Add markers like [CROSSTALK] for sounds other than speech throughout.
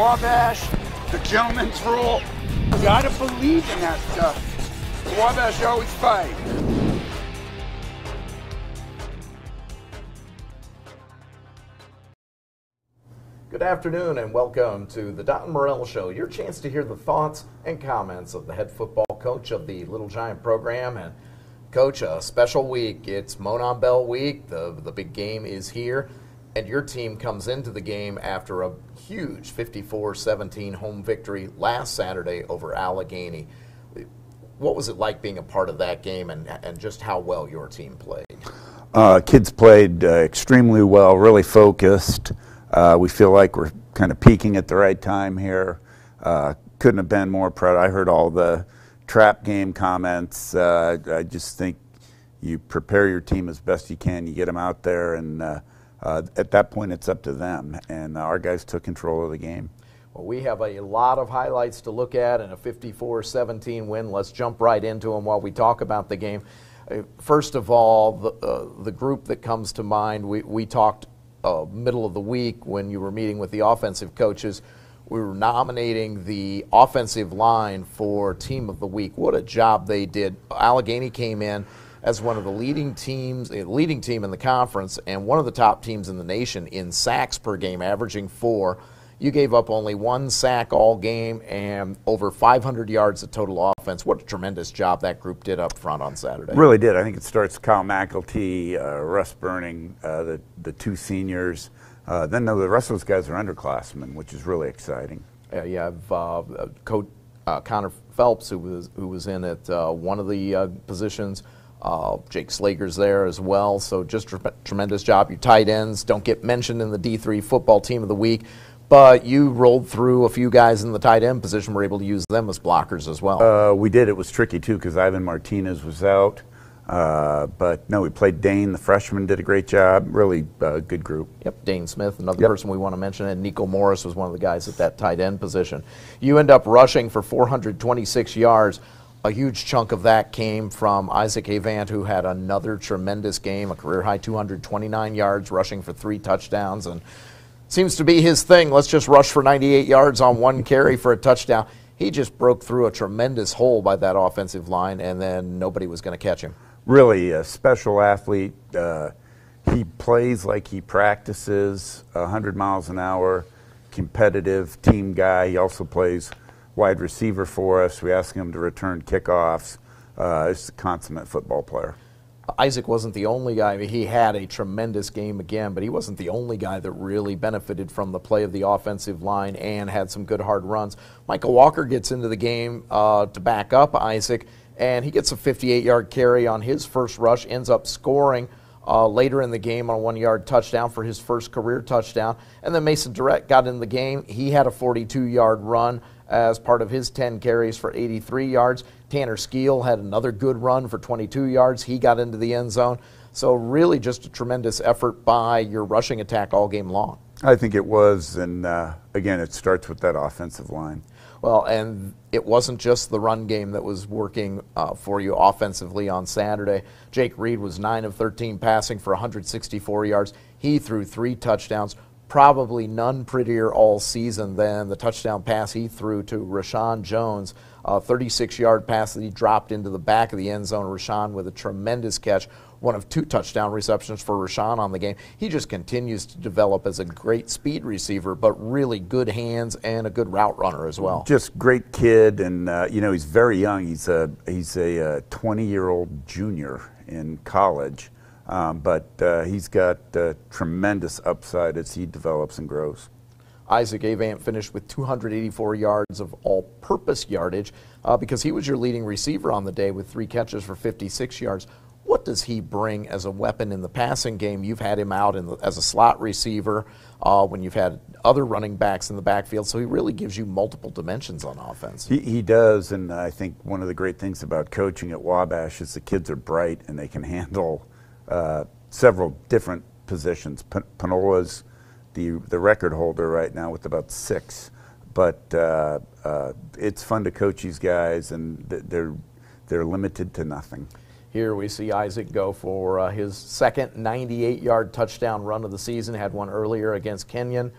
Wabash, the gentleman's rule. You gotta believe in that stuff. Wabash always fight. Good afternoon and welcome to the Don Morel Show, your chance to hear the thoughts and comments of the head football coach of the Little Giant program. And, coach, a special week. It's Monon Bell week. The, the big game is here. And your team comes into the game after a huge 54 17 home victory last Saturday over Allegheny. What was it like being a part of that game and, and just how well your team played? Uh, kids played uh, extremely well, really focused. Uh, we feel like we're kind of peaking at the right time here. Uh, couldn't have been more proud. I heard all the trap game comments. Uh, I just think you prepare your team as best you can. You get them out there, and uh, at that point, it's up to them. And our guys took control of the game. Well, we have a lot of highlights to look at and a 54 17 win. Let's jump right into them while we talk about the game. Uh, first of all, the, uh, the group that comes to mind, we, we talked uh, middle of the week when you were meeting with the offensive coaches. We were nominating the offensive line for Team of the Week. What a job they did. Allegheny came in as one of the leading teams, leading team in the conference, and one of the top teams in the nation in sacks per game, averaging four. You gave up only one sack all game and over 500 yards of total offense. What a tremendous job that group did up front on Saturday. Really did. I think it starts Kyle McElty, uh, Russ Burning, uh, the, the two seniors. Uh, then the rest of those guys are underclassmen, which is really exciting. Yeah, you have uh, Coach uh, Connor Phelps, who was who was in at uh, one of the positions. Uh, Jake Slager's there as well. So just tre- tremendous job. Your tight ends don't get mentioned in the D3 football team of the week, but you rolled through a few guys in the tight end position. Were able to use them as blockers as well. Uh, we did. It was tricky too because Ivan Martinez was out. Uh, but no, we played Dane, the freshman, did a great job. Really uh, good group. Yep, Dane Smith, another yep. person we want to mention, and Nico Morris was one of the guys at that tight end position. You end up rushing for 426 yards a huge chunk of that came from Isaac Avant, who had another tremendous game, a career high 229 yards, rushing for three touchdowns, and seems to be his thing. Let's just rush for 98 yards on one carry for a touchdown. He just broke through a tremendous hole by that offensive line, and then nobody was going to catch him. Really, a special athlete. Uh, he plays like he practices 100 miles an hour, competitive team guy. He also plays wide receiver for us. We asked him to return kickoffs. Uh, he's a consummate football player. Isaac wasn't the only guy. I mean, he had a tremendous game again, but he wasn't the only guy that really benefited from the play of the offensive line and had some good hard runs. Michael Walker gets into the game uh, to back up Isaac, and he gets a 58 yard carry on his first rush, ends up scoring. Uh, later in the game on a one yard touchdown for his first career touchdown. And then Mason Durrett got in the game. He had a 42 yard run as part of his 10 carries for 83 yards. Tanner Skeel had another good run for 22 yards. He got into the end zone. So, really, just a tremendous effort by your rushing attack all game long. I think it was. And uh, again, it starts with that offensive line. Well, and it wasn't just the run game that was working uh, for you offensively on Saturday. Jake Reed was 9 of 13 passing for 164 yards. He threw three touchdowns probably none prettier all season than the touchdown pass he threw to Rashawn Jones, a 36 yard pass that he dropped into the back of the end zone. Rashawn with a tremendous catch, one of two touchdown receptions for Rashawn on the game. He just continues to develop as a great speed receiver, but really good hands and a good route runner as well. Just great kid, and uh, you know he's very young. He's a he's a 20 year old junior in college. Um, but uh, he's got uh, tremendous upside as he develops and grows. Isaac Avant finished with 284 yards of all purpose yardage uh, because he was your leading receiver on the day with three catches for 56 yards. What does he bring as a weapon in the passing game? You've had him out the, as a slot receiver uh, when you've had other running backs in the backfield, so he really gives you multiple dimensions on offense. He, he does, and I think one of the great things about coaching at Wabash is the kids are bright and they can [LAUGHS] handle uh, several different positions. P- Panola's the the record holder right now with about six, but uh, uh, it's fun to coach these guys, and they're they're limited to nothing. Here we see Isaac go for uh, his second 98-yard touchdown run of the season. Had one earlier against Kenyon.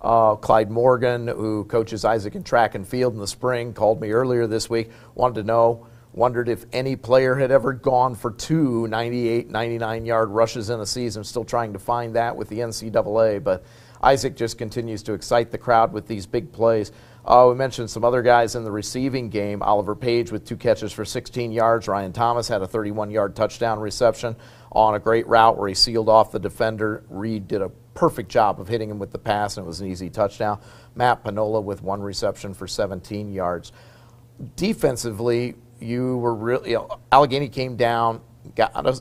Uh, Clyde Morgan, who coaches Isaac in track and field in the spring, called me earlier this week, wanted to know, wondered if any player had ever gone for two 98, 99 yard rushes in a season. Still trying to find that with the NCAA, but Isaac just continues to excite the crowd with these big plays. Uh, we mentioned some other guys in the receiving game. Oliver Page with two catches for 16 yards. Ryan Thomas had a 31 yard touchdown reception on a great route where he sealed off the defender. Reed did a perfect job of hitting him with the pass, and it was an easy touchdown. Matt Panola with one reception for 17 yards. Defensively, you were really, you know, Allegheny came down, got a,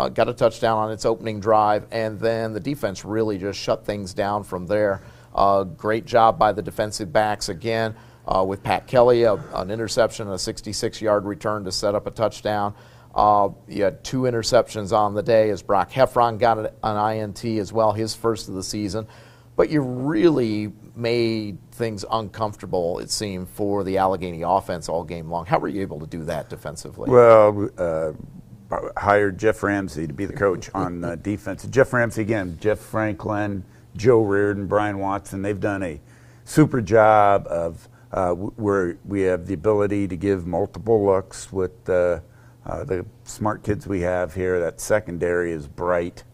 uh, got a touchdown on its opening drive, and then the defense really just shut things down from there. Uh, great job by the defensive backs again uh, with Pat Kelly, a, an interception, a 66 yard return to set up a touchdown. Uh, you had two interceptions on the day as Brock Heffron got an INT as well, his first of the season. But you really made things uncomfortable, it seemed, for the Allegheny offense all game long. How were you able to do that defensively? Well, uh, hired Jeff Ramsey to be the coach on uh, [LAUGHS] defense. Jeff Ramsey again, Jeff Franklin, Joe Reardon, Brian Watson. They've done a super job of uh, where we have the ability to give multiple looks with uh, uh, the smart kids we have here. That secondary is bright,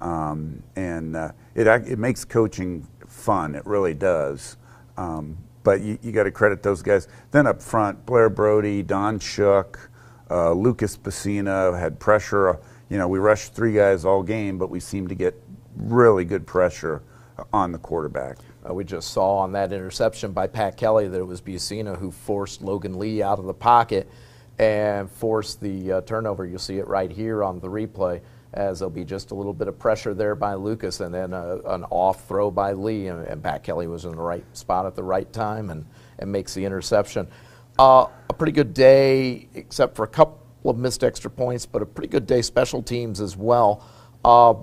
um, and uh, it it makes coaching fun. It really does. Um, but you, you got to credit those guys. Then up front, Blair Brody, Don Shook. Uh, Lucas Pacina had pressure. You know, we rushed three guys all game, but we seemed to get really good pressure on the quarterback. Uh, we just saw on that interception by Pat Kelly that it was Bucina who forced Logan Lee out of the pocket and forced the uh, turnover. You'll see it right here on the replay as there'll be just a little bit of pressure there by Lucas and then a, an off throw by Lee. And, and, Pat Kelly was in the right spot at the right time and, and makes the interception. Uh, a pretty good day, except for a couple of missed extra points, but a pretty good day special teams as well. Uh,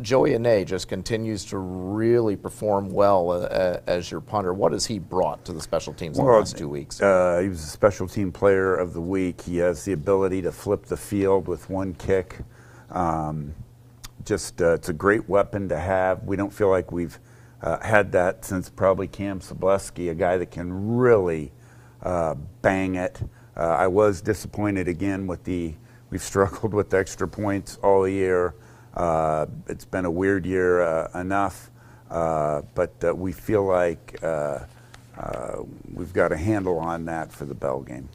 Joey Ane just continues to really perform well uh, as your punter. What has he brought to the special teams well, in the last two weeks? Uh, he was a special team player of the week. He has the ability to flip the field with one kick. Um, just uh, it's a great weapon to have. We don't feel like we've uh, had that since probably Cam Sobleski, a guy that can really uh, bang it. Uh, I was disappointed again with the. We've [LAUGHS] struggled with extra points all year. Uh, it's been a weird year uh, enough, but we feel like we've got a handle on that for the Bell game.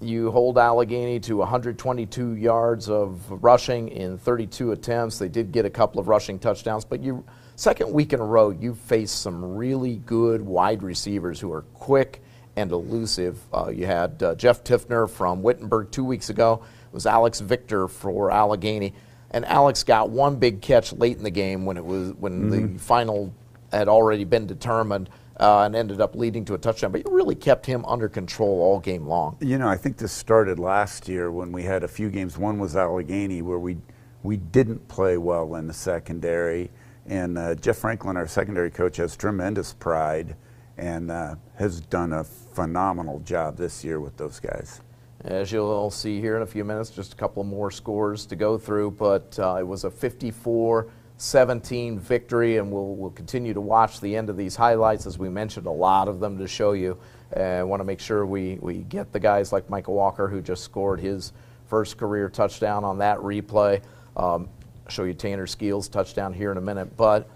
You hold Allegheny to 122 yards of rushing in 32 attempts. They did get a couple of rushing touchdowns, but you second week in a row you faced some really good wide receivers who are quick and elusive. you had Jeff Tiffner from Wittenberg two weeks ago. It was Alex Victor for Allegheny and Alex got one big catch late in the game when it was when mm-hmm. the final had already been determined. Uh, and ended up leading to a touchdown. But you really kept him under control all game long. You know, I think this started last year when we had a few games. One was Allegheny, where we we didn't play well in the secondary, and uh, Jeff Franklin, our secondary coach, has tremendous pride and uh, has done a phenomenal job this year with those guys. As you'll see here in a few minutes, just a couple more scores to go through, but uh, it was a 54 17 victory, and we'll, we'll continue to watch the end of these highlights. As we mentioned, a lot of them to show you. I want to make sure we, we get the guys like Michael Walker, who just scored his first career touchdown on that replay. Um, show you Tanner Skeel's touchdown here in a minute. But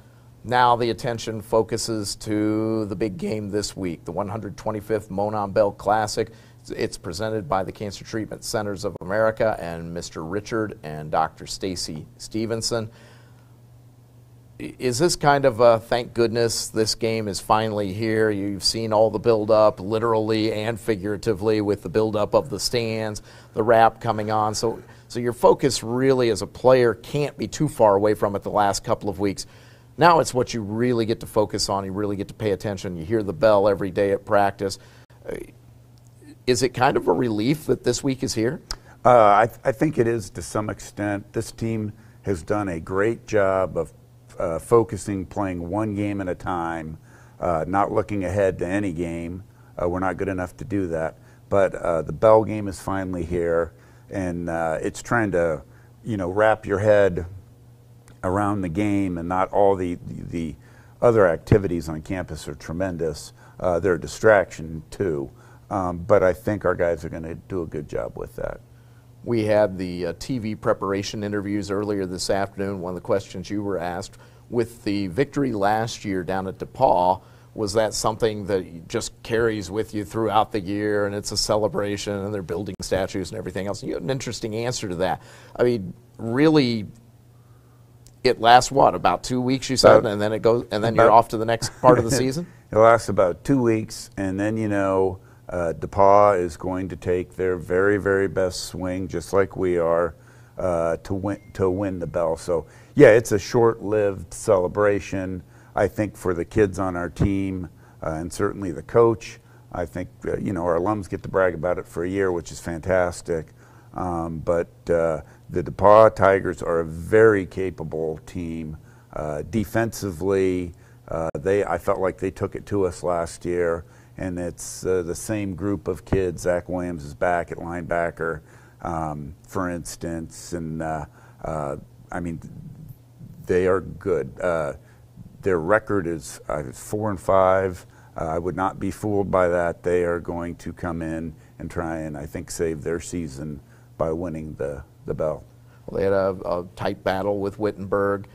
now the attention focuses to the big game this week, the 125th Monon Bell Classic. It's presented by the Cancer Treatment Centers of America and Mr. Richard and Dr. Stacy Stevenson. Is this kind of a thank goodness this game is finally here? You've seen all the build up, literally and figuratively, with the build up of the stands, the wrap coming on. So, so your focus really as a player can't be too far away from it the last couple of weeks. Now it's what you really get to focus on. You really get to pay attention. You hear the bell every day at practice is it kind of a relief that this week is here? Uh, I, th- I, think it is to some extent. This team has done a great job of uh, focusing, playing one game at a time, uh, not looking ahead to any game. Uh, we're not good enough to do that. But uh, the Bell game is finally here, and uh, it's trying to, you know, wrap your head around the game and not all the the, the other activities on campus are tremendous. Uh, they're a distraction too. Um, but I think our guys are going to do a good job with that. We had the uh, TV preparation interviews earlier this afternoon. One of the questions you were asked with the victory last year down at DePauw, was that something that just carries with you throughout the year and it's a celebration and they're building statues and everything else? You had an interesting answer to that. I mean, really, it lasts what about two weeks? You said, about, and then it goes, and then you're off to the next part of the [LAUGHS] season. it lasts about two weeks, and then you know uh, is going to take their very, very best swing, just like we are, uh, to win to win the bell. So yeah, it's a short-lived celebration. I think for the kids on our team uh, and certainly the coach. I think uh, you know our alums get to brag about it for a year, which is fantastic. Um, but uh, the DePauw Tigers are a very capable team. Uh, defensively, they I felt like they took it to us last year and it's uh, the same group of kids. Zach Williams is back at linebacker, um, for instance, and uh, uh, I mean, they are good. Uh, their record is uh, four and five. Uh, I would not be fooled by that. They are going to come in and try and I think save their season by winning the the bell. Well, they had a, a tight battle with Wittenberg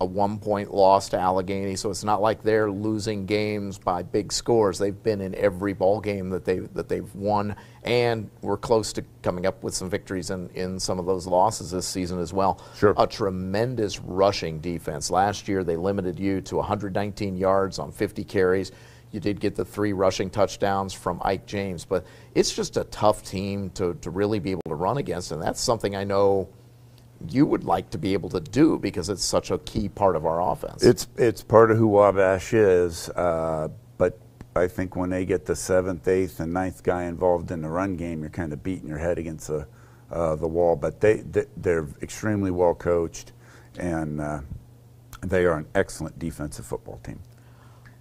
a one point loss to Allegheny, so it's not like they're losing games by big scores. They've been in every ball game that they that they've won, and we're close to coming up with some victories in, in some of those losses this season as well. Sure. A tremendous rushing defense. Last year they limited you to 119 yards on 50 carries. You did get the three rushing touchdowns from Ike James, but it's just a tough team to, to really be able to run against, and that's something I know you would like to be able to do because it's such a key part of our offense. It's it's part of who Wabash is, uh, but I think when they get the seventh, eighth, and ninth guy involved in the run game, you're kind of beating your head against the uh, the wall. But they, they are extremely well coached, and uh, they are an excellent defensive football team.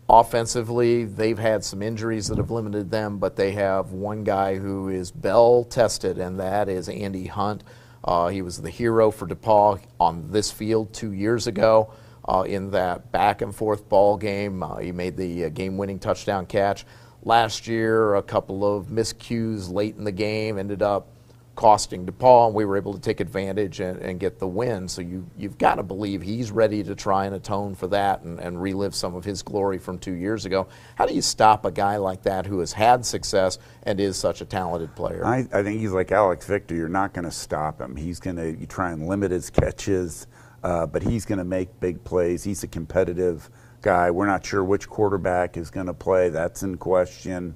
Offensively, they've had some injuries that have limited them, but they have one guy who is Bell tested, and that is Andy Hunt uh, he was the hero for DePauw on this field two years ago uh, in that back and forth ball game. Uh, he made the uh, game winning touchdown catch. Last year, a couple of miscues late in the game ended up costing DePauw, and we were able to take advantage and, and get the win. So you, you've got to believe he's ready to try and atone for that and, and relive some of his glory from two years ago. How do you stop a guy like that who has had success and is such a talented player? I, I think he's like Alex Victor. You're not going to stop him. He's going to try and limit his catches, uh, but he's going to make big plays. He's a competitive guy. We're not sure which quarterback is going to play. That's in question.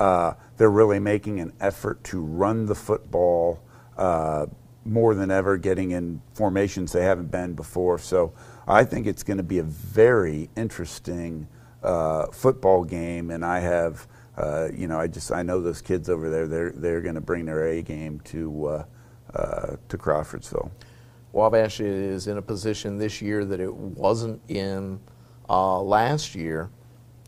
Uh, they're really making an effort to run the football uh, more than ever, getting in formations they haven't been before. So I think it's going to be a very interesting uh, football game, and I have. Uh, you know, I just I know those kids over there. They're they're going to bring their A game to uh, uh, to Crawfordsville. Wabash is in a position this year that it wasn't in last year,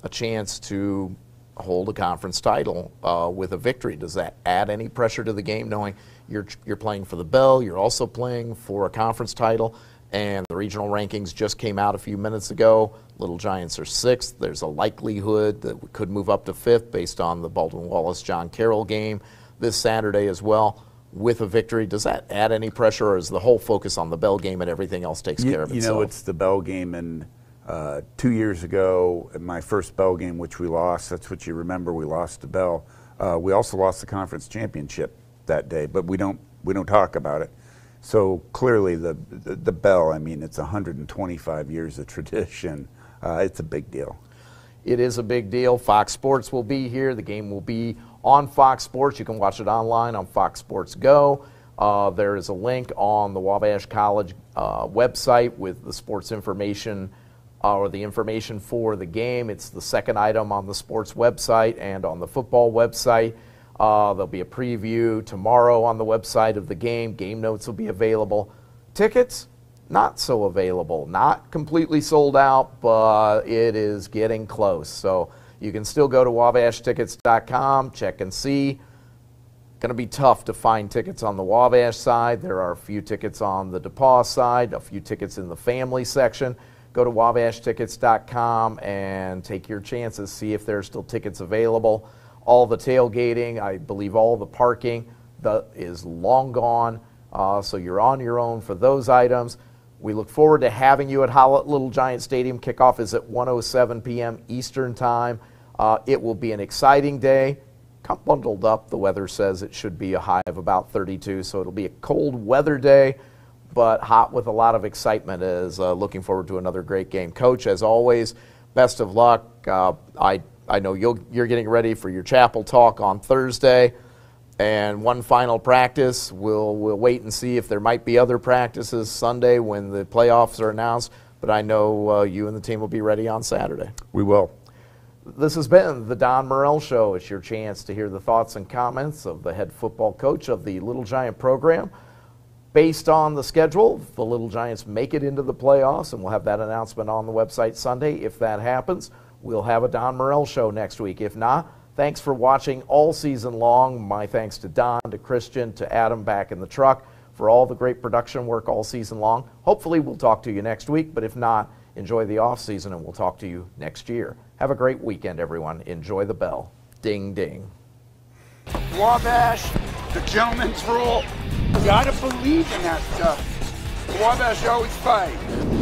a chance to hold a conference title uh, with a victory. Does that add any pressure to the game, knowing you're you're playing for the bell, you're also playing for a conference title, and the regional rankings just came out a few minutes ago. Little Giants are sixth. There's a likelihood that we could move up to fifth based on the Baldwin Wallace John Carroll game this Saturday as well. With a victory, does that add any pressure, or is the whole focus on the bell game and everything else takes you, care of itself? You know, it's the bell game and uh, two years ago, my first Bell game, which we lost, that's what you remember, we lost to Bell. Uh, we also lost the conference championship that day, but we don't we don't talk about it. So clearly, the the, the Bell, I mean, it's 125 years of tradition. Uh, it's a big deal. It is a big deal. Fox Sports will be here. The game will be on Fox Sports. You can watch it online on Fox Sports Go. Uh, there is a link on the Wabash College uh, website with the sports information or the information for the game. It's the second item on the sports website and on the football website. Uh, there'll be a preview tomorrow on the website of the game. Game notes will be available. Tickets, not so available. Not completely sold out, but it is getting close. So you can still go to wabashtickets.com, check and see. Going to be tough to find tickets on the Wabash side. There are a few tickets on the DePauw side, a few tickets in the family section go to wabashtickets.com and take your chances, see if there's still tickets available. All the tailgating, I believe all the parking the, is long gone, uh, so you're on your own for those items. We look forward to having you at Hollett Little Giant Stadium. Kickoff is at 1:07 p.m. Eastern Time. Uh, it will be an exciting day. Come bundled up. The weather says it should be a high of about 32, so it'll be a cold weather day, but hot with a lot of excitement. is uh, looking forward to another great game. Coach, as always, best of luck. Uh, I I know you are getting ready for your chapel talk on Thursday. And one final practice. We'll, we'll wait and see if there might be other practices Sunday when the playoffs are announced. But I know uh, you and the team will be ready on Saturday. We will. This has been the Don Morel Show. It's your chance to hear the thoughts and comments of the head football coach of the Little Giant program. Based on the schedule, the Little Giants make it into the playoffs, and we'll have that announcement on the website Sunday. If that happens, we'll have a Don Morel Show next week. If not, Thanks for watching all season long. My thanks to Don, to Christian, to Adam back in the truck for all the great production work all season long. Hopefully, we'll talk to you next week, but if not, enjoy the off season and we'll talk to you next year. Have a great weekend, everyone. Enjoy the bell. Ding, ding. Wabash, the gentleman's rule. You gotta believe in that stuff. Wabash always fight.